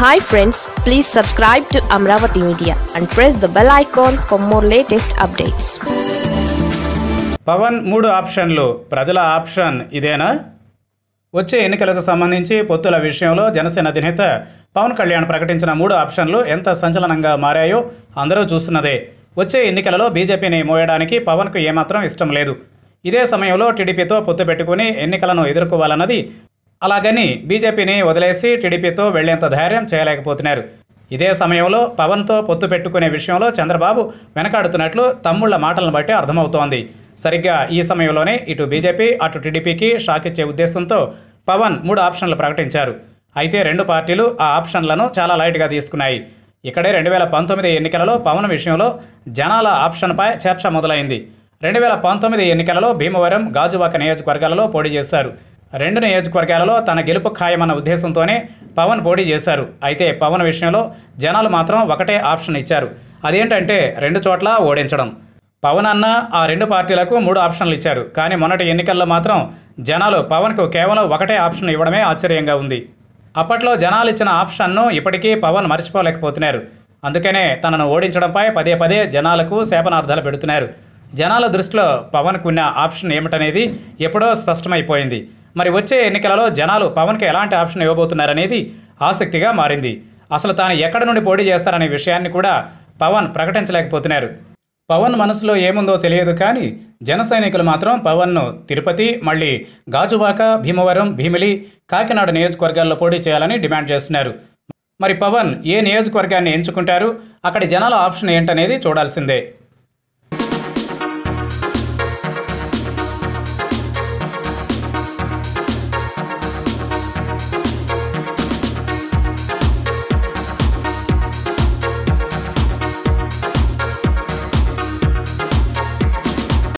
Hi friends please subscribe to Amaravati media and press the bell icon for more latest updates Pawan మూడు ఆప్షన్లు. ప్రజల option ఇదేనా? వచ్చే ఎన్నికలకు సంబంధించి పొత్తుల విషయంలో జనసేన అధినేత పవన్ కళ్యాణ్ ప్రకటించిన మూడు ఆప్షన్లు ఎంత సంచలనంగా మారాయో అందరూ చూస్తున్నదే. వచ్చే ఎన్నికలలో బీజేపీని మోయడానికి పవన్కు ఏమాత్రం ఇష్టం లేదు. ఇదే సమయంలో టీడీపీతో పొత్తు పెట్టుకుని ఎన్నికలను ఎదుర్కోవాలన్నది అలాగని బీజేపీని వదిలేసి టీడీపీతో వెళ్ళేంత ధైర్యం చేయలేకపోతున్నారు. ఇదే సమయంలో పవన్తో పొత్తు పెట్టుకునే విషయంలో చంద్రబాబు వెనకాడుతున్నట్లు తమ్ముళ్ళ మాటలను బట్టి అర్థమవుతోంది. సరిగ్గా ఈ సమయంలోనే ఇటు బీజేపీ అటు టీడీపీకి షాక్ ఇచ్చే ఉద్దేశంతో పవన్ మూడు ఆప్షన్లు ప్రకటించారు. అయితే రెండు పార్టీలు ఆ ఆప్షన్లను చాలా లైట్గా తీసుకున్నాయి. ఇక్కడే రెండు వేల పంతొమ్మిది ఎన్నికలలో పవన్ విషయంలో జనాల ఆప్షన్పై చర్చ మొదలైంది. రెండు వేల పంతొమ్మిది ఎన్నికలలో భీమవరం గాజువాక నియోజకవర్గాలలో పోటీ చేశారు. రెండు నియోజకవర్గాలలో తన గెలుపు ఖాయమన్న ఉద్దేశంతోనే పవన్ పోటీ చేశారు. అయితే పవన్ విషయంలో జనాలు మాత్రం ఒకటే ఆప్షన్ ఇచ్చారు. అదేంటంటే రెండు చోట్ల ఓడించడం. పవన్ అన్న ఆ రెండు పార్టీలకు మూడు ఆప్షన్లు ఇచ్చారు. కానీ మొన్నటి ఎన్నికల్లో మాత్రం జనాలు పవన్కు కేవలం ఒకటే ఆప్షన్ ఇవ్వడమే ఆశ్చర్యంగా ఉంది. అప్పట్లో జనాలు ఇచ్చిన ఆప్షన్ను ఇప్పటికీ పవన్ మర్చిపోలేకపోతున్నారు. అందుకనే తనను ఓడించడంపై పదే పదే జనాలకు శాపనార్థాలు పెడుతున్నారు. జనాల దృష్టిలో పవన్కున్న ఆప్షన్ ఏమిటనేది ఎప్పుడో స్పష్టమైపోయింది. మరి వచ్చే ఎన్నికలలో జనాలు పవన్కి ఎలాంటి ఆప్షన్ ఇవ్వబోతున్నారనేది ఆసక్తిగా మారింది. అసలు తాను ఎక్కడి నుండి పోటీ చేస్తారనే విషయాన్ని కూడా పవన్ ప్రకటించలేకపోతున్నారు. పవన్ మనసులో ఏముందో తెలియదు కానీ జన సైనికులు మాత్రం పవన్ను తిరుపతి మళ్ళీ గాజువాక భీమవరం భీమిలి కాకినాడ నియోజకవర్గాల్లో పోటీ చేయాలని డిమాండ్ చేస్తున్నారు. మరి పవన్ ఏ నియోజకవర్గాన్ని ఎంచుకుంటారు? అక్కడి జనాల ఆప్షన్ ఏంటనేది చూడాల్సిందే.